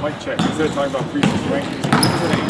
Mike check. Instead of talking about previous rankings,